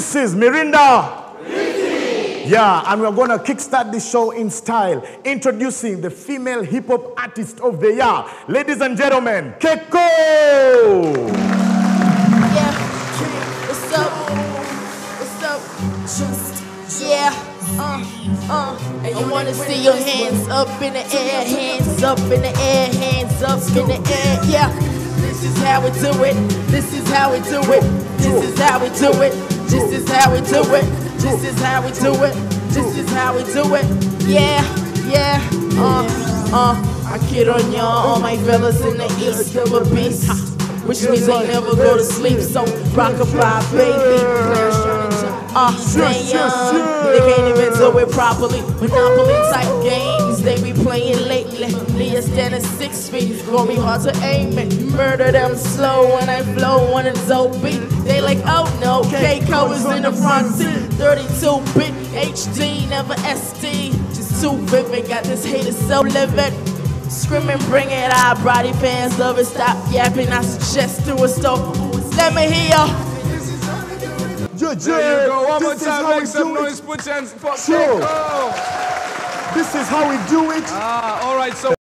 This is Mirinda. Yeah, and we're gonna kickstart the show in style, introducing the female hip hop artist of the year. Ladies and gentlemen, Keko! Yeah, what's up? What's up? Just yeah, uh, uh. I wanna see your hands up in the air, hands up in the air, hands up in the air. Yeah, this is how we do it. This is how we do it. This is how we do it. This is how we do it. This is how we do it. This is how we do it. Yeah, yeah, uh, uh. I kid on y'all, all my fellas in the east of a beast. Which means they never go to sleep, so rock a rockabye, baby. Uh, they young, they can't even do it properly. Monopoly type games, they be playing lately. Leah standing six feet, gonna be hard to aim it. Murder them slow when I flow on a dope beat. They like, oh no, Keko is in the front seat. 32 bit HD, never SD. Just too vivid, got this hater so livid. Screaming, bring it out, body fans love it. Stop yapping, I suggest to a stove. Let me hear There you go. One more this is time, how make we some do it. noise. Put your hands Sure. This is how we do it. Ah, all right. So.